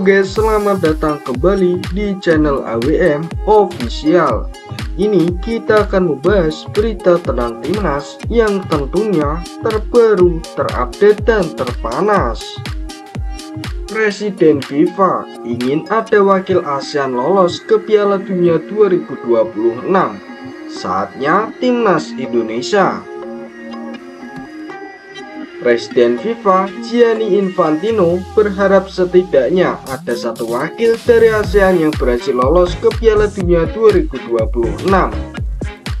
guys, selamat datang kembali di channel AWM Official. Ini kita akan membahas berita tentang timnas yang tentunya terbaru, terupdate, dan terpanas. Presiden FIFA ingin ada wakil ASEAN lolos ke Piala Dunia 2026 Saatnya timnas Indonesia Presiden FIFA Gianni Infantino berharap setidaknya ada satu wakil dari ASEAN yang berhasil lolos ke Piala Dunia 2026.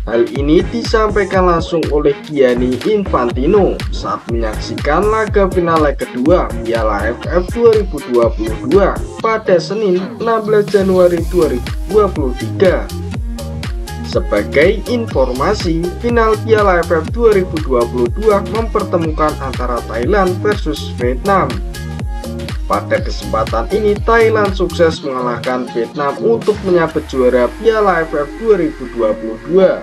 Hal ini disampaikan langsung oleh Gianni Infantino saat menyaksikan laga final leg kedua Piala AFF 2022 pada Senin 16 Januari 2023. Sebagai informasi, final Piala AFF 2022 mempertemukan antara Thailand versus Vietnam. Pada kesempatan ini, Thailand sukses mengalahkan Vietnam untuk menyabet juara Piala AFF 2022.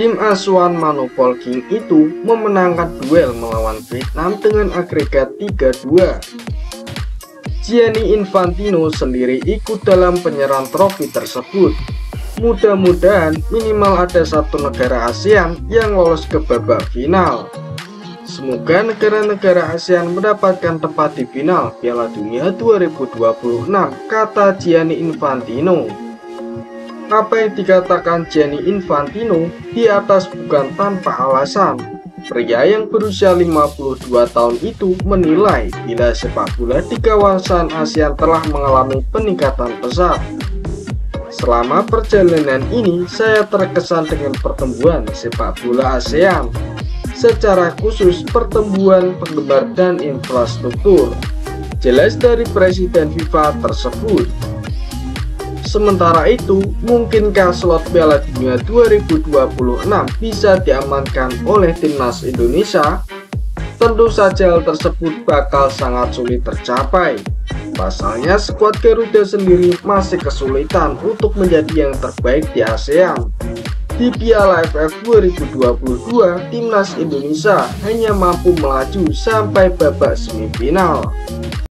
Tim asuhan Manopol King itu memenangkan duel melawan Vietnam dengan agregat 3-2. Gianni Infantino sendiri ikut dalam penyerahan trofi tersebut Mudah-mudahan minimal ada satu negara ASEAN yang lolos ke babak final. Semoga negara-negara ASEAN mendapatkan tempat di final Piala Dunia 2026, kata Gianni Infantino. Apa yang dikatakan Gianni Infantino di atas bukan tanpa alasan. Pria yang berusia 52 tahun itu menilai bila sepak bola di kawasan ASEAN telah mengalami peningkatan pesat Selama perjalanan ini, saya terkesan dengan pertumbuhan sepak bola ASEAN, secara khusus pertumbuhan penggemar dan infrastruktur. Jelas dari Presiden FIFA tersebut. Sementara itu, mungkinkah slot Piala Dunia 2026 bisa diamankan oleh timnas Indonesia? Tentu saja hal tersebut bakal sangat sulit tercapai Pasalnya skuad Garuda sendiri masih kesulitan untuk menjadi yang terbaik di ASEAN. Di Piala AFF 2022, timnas Indonesia hanya mampu melaju sampai babak semifinal.